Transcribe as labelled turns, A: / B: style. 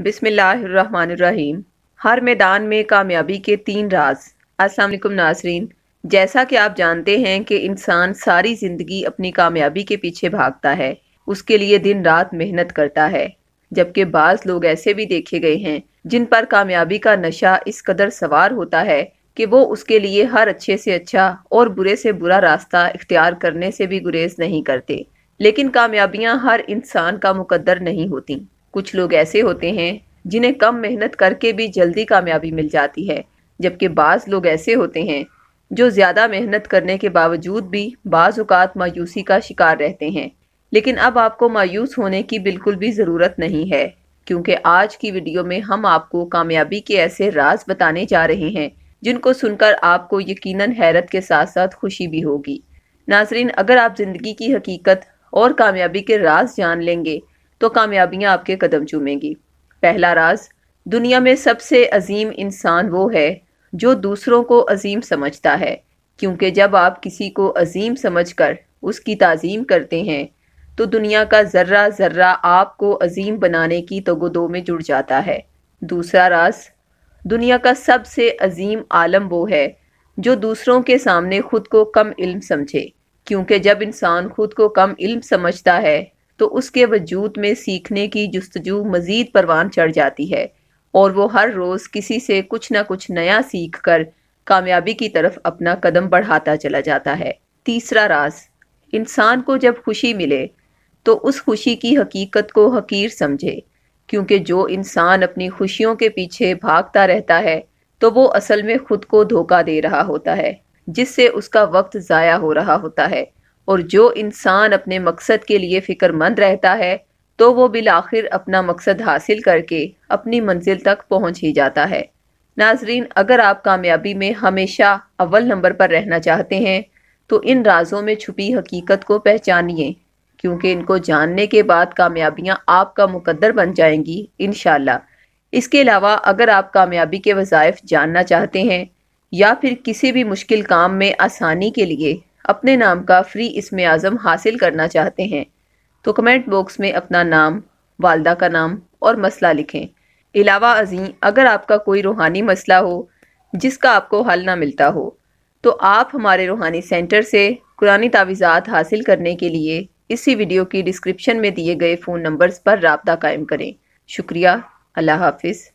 A: बिसमीम हर मैदान में कामयाबी के तीन राज। अस्सलाम नाजरीन। जैसा कि आप जानते हैं कि इंसान सारी ज़िंदगी अपनी कामयाबी के पीछे भागता है। उसके लिए दिन रात मेहनत करता है। जबकि बाज़ लोग ऐसे भी देखे गए हैं, जिन पर कामयाबी का नशा इस कदर सवार होता है कि वो उसके लिए हर अच्छे से अच्छा और बुरे से बुरा रास्ता इख्तियार करने से भी गुरेज नहीं करते। लेकिन कामयाबियाँ हर इंसान का मुकद्दर नहीं होती। कुछ लोग ऐसे होते हैं, जिन्हें कम मेहनत करके भी जल्दी कामयाबी मिल जाती है, जबकि बाज़ लोग ऐसे होते हैं, जो ज़्यादा मेहनत करने के बावजूद भी बाज़ात मायूसी का शिकार रहते हैं। लेकिन अब आपको मायूस होने की बिल्कुल भी ज़रूरत नहीं है, क्योंकि आज की वीडियो में हम आपको कामयाबी के ऐसे राज बताने जा रहे हैं, जिनको सुनकर आपको यकीनन हैरत के साथ साथ खुशी भी होगी। नाजरीन, अगर आप ज़िंदगी की हकीकत और कामयाबी के राज जान लेंगे तो कामयाबियाँ आपके कदम चूमेंगी। पहला राज, दुनिया में सबसे अजीम इंसान वो है जो दूसरों को अजीम समझता है, क्योंकि जब आप किसी को अजीम समझकर उसकी ताज़ीम करते हैं तो दुनिया का ज़र्रा ज़र्रा आपको अजीम बनाने की तगोदो में जुड़ जाता है। दूसरा राज, दुनिया का सबसे अजीम आलम वो है जो दूसरों के सामने खुद को कम इल्म समझे, क्योंकि जब इंसान खुद को कम इल्म समझता है तो उसके वजूद में सीखने की जस्तजू मज़ीद परवान चढ़ जाती है और वो हर रोज़ किसी से कुछ ना कुछ नया सीख कर कामयाबी की तरफ़ अपना कदम बढ़ाता चला जाता है। तीसरा राज, इंसान को जब खुशी मिले तो उस खुशी की हकीकत को हकीर समझे, क्योंकि जो इंसान अपनी खुशियों के पीछे भागता रहता है तो वो असल में खुद को धोखा दे रहा होता है, जिससे उसका वक्त ज़ाया हो रहा होता है। और जो इंसान अपने मकसद के लिए फ़िक्रमंद रहता है तो वो बिल आखिर अपना मकसद हासिल करके अपनी मंजिल तक पहुँच ही जाता है। नाजरीन, अगर आप कामयाबी में हमेशा अव्वल नंबर पर रहना चाहते हैं तो इन राजों में छुपी हकीकत को पहचानिए, क्योंकि इनको जानने के बाद कामयाबियाँ आपका मुकद्दर बन जाएँगी इन इसके अलावा, अगर आप कामयाबी के वज़ाइफ जानना चाहते हैं, या फिर किसी भी मुश्किल काम में आसानी के लिए अपने नाम का फ्री इसमें आज़म हासिल करना चाहते हैं। तो कमेंट बॉक्स में अपना नाम, वालदा का नाम और मसला लिखें। अलावा अजीम, अगर आपका कोई रूहानी मसला हो, जिसका आपको हल ना मिलता हो तो आप हमारे रूहानी सेंटर से कुरानी तावीज़ात हासिल करने के लिए इसी वीडियो की डिस्क्रिप्शन में दिए गए फ़ोन नंबर्स पर रबता कायम करें। शुक्रिया, अल्लाह हाफिज़।